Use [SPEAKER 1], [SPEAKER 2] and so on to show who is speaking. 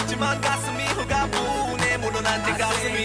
[SPEAKER 1] 했지만 가슴이 허가 무네. 물론 안돼 가슴이